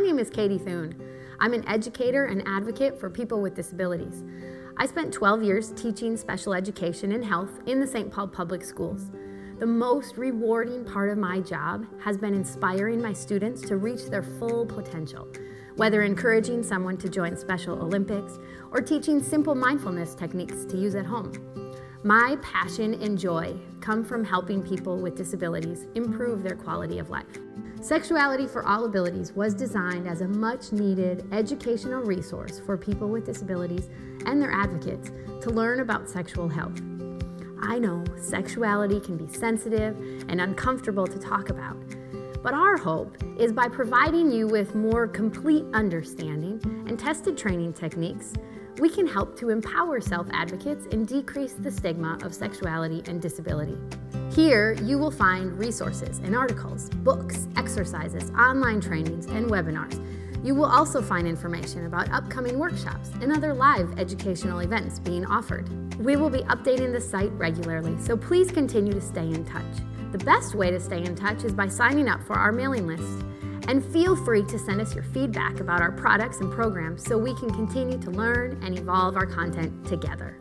name is Katie Thune. I'm an educator and advocate for people with disabilities. I spent 12 years teaching special education and health in the St. Paul Public Schools. The most rewarding part of my job has been inspiring my students to reach their full potential, whether encouraging someone to join Special Olympics or teaching simple mindfulness techniques to use at home. My passion and joy come from helping people with disabilities improve their quality of life. Sexuality for All Abilities was designed as a much needed educational resource for people with disabilities and their advocates to learn about sexual health. I know sexuality can be sensitive and uncomfortable to talk about, but our hope is by providing you with more complete understanding and tested training techniques, we can help to empower self advocates and decrease the stigma of sexuality and disability. Here, you will find resources and articles, books, exercises, online trainings, and webinars you will also find information about upcoming workshops and other live educational events being offered. We will be updating the site regularly, so please continue to stay in touch. The best way to stay in touch is by signing up for our mailing list. And feel free to send us your feedback about our products and programs so we can continue to learn and evolve our content together.